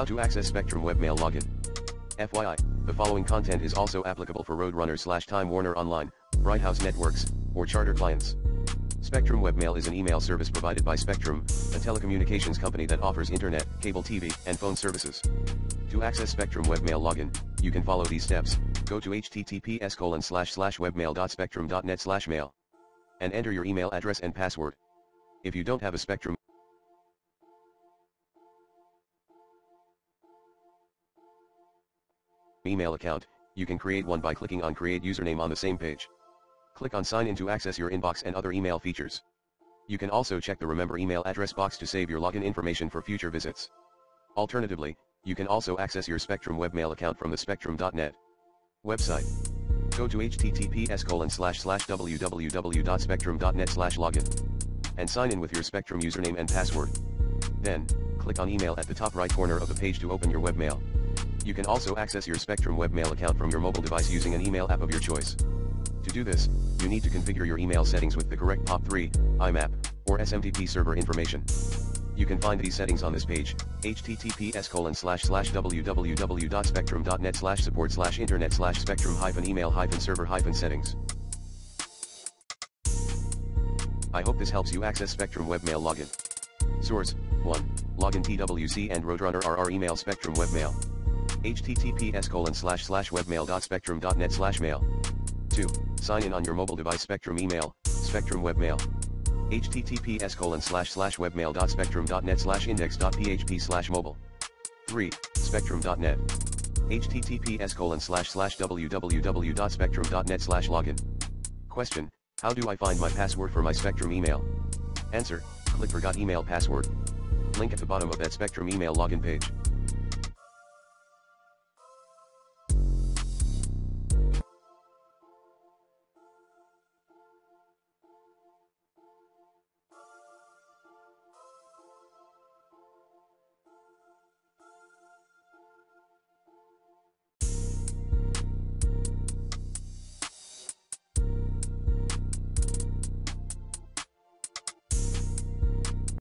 How to access Spectrum Webmail login. FYI, the following content is also applicable for Roadrunner slash Time Warner Online, Bright House Networks, or Charter clients. Spectrum Webmail is an email service provided by Spectrum, a telecommunications company that offers internet, cable TV, and phone services. To access Spectrum Webmail login, you can follow these steps, go to https colon slash slash webmail.spectrum.net slash mail. And enter your email address and password. If you don't have a Spectrum email account, you can create one by clicking on create username on the same page. Click on sign in to access your inbox and other email features. You can also check the remember email address box to save your login information for future visits. Alternatively, you can also access your Spectrum webmail account from the spectrum.net website. Go to https colon slash slash www.spectrum.net slash login and sign in with your Spectrum username and password. Then, click on email at the top right corner of the page to open your webmail. You can also access your Spectrum webmail account from your mobile device using an email app of your choice. To do this, you need to configure your email settings with the correct POP3, IMAP, or SMTP server information. You can find these settings on this page, https colon slash slash www.spectrum.net slash support slash internet slash spectrum hyphen email hyphen server hyphen settings. I hope this helps you access Spectrum webmail login. Source, 1, login TWC and Roadrunner our email Spectrum webmail. Https colon slash slash webmail.spectrum.net slash mail. 2. Sign in on your mobile device Spectrum email, Spectrum webmail. https colon slash slash webmail.spectrum.net slash index.php slash mobile. 3. Spectrum.net. https colon slash slash www.spectrum.net slash login. Question, how do I find my password for my Spectrum email? Answer, click forgot email password. Link at the bottom of that Spectrum email login page.